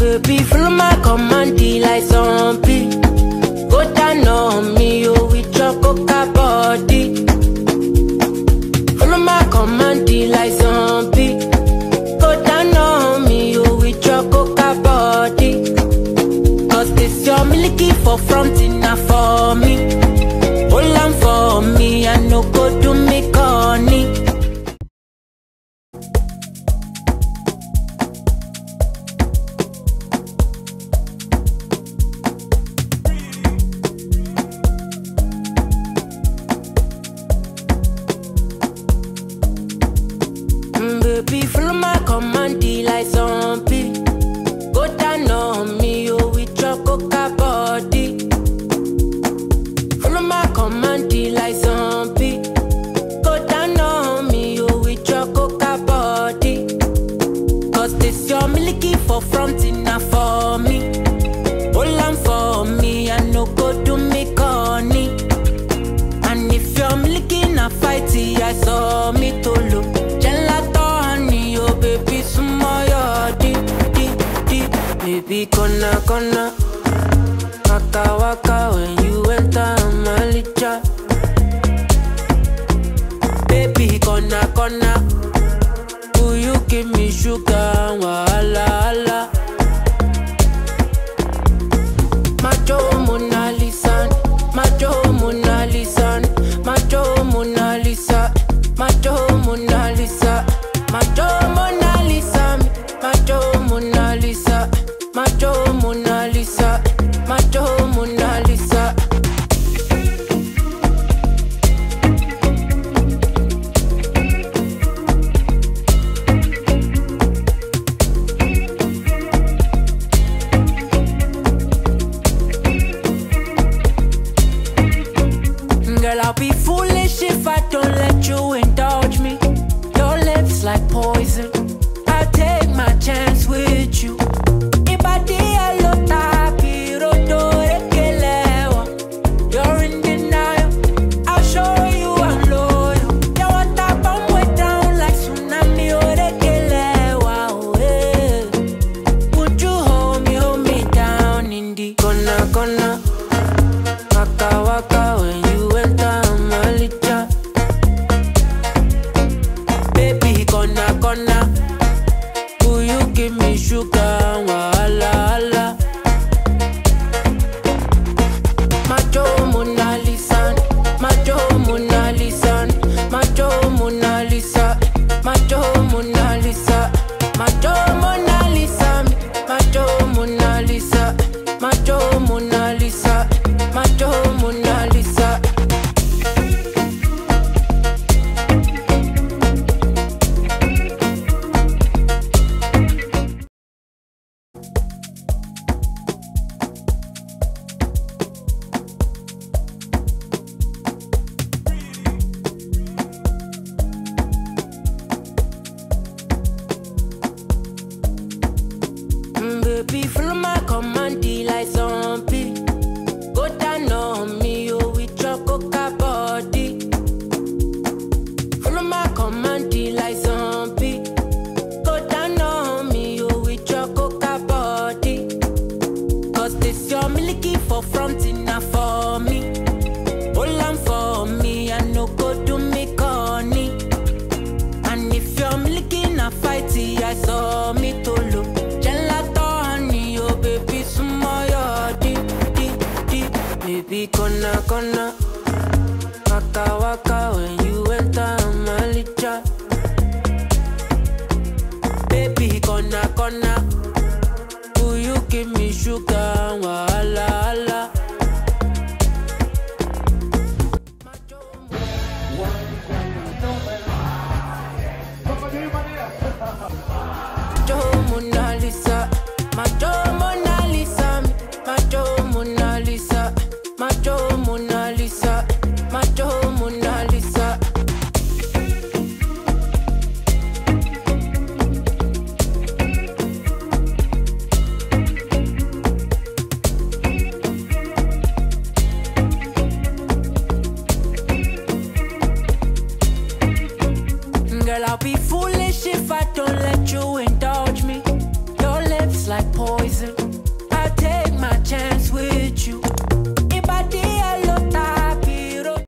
baby, follow my command, like zombie. Go down on me, oh, with your coca body. Follow my command, like zombie. Go down on me, oh, with your coca body. Cause this your milky for front enough for me. Follow my command, like zombie. Go down on me, oh, with your body. Cause this your milky for front enough for me. Hold on for me, I no go do me corny. And if you're looking a fighty, I saw me to look. Baby, kona kona. Waka waka sugar? Wahala, wahala. Macho Mona Lisa, Macho Mona Lisa, Macho Mona Lisa, Macho Mona Lisa, Macho Mona Lisa, Macho Mona Lisa, Macho your for front enough for me. Hold on for me, I no go do me corny. And if you're looking a fighty, I saw me to look. Gelato honey, oh baby, sumo yo di di di. Baby, kona kona. Waka waka when you enter my licha. Baby, kona kona. Give me sugar? Wahala, wahala. Lisa I'll be full.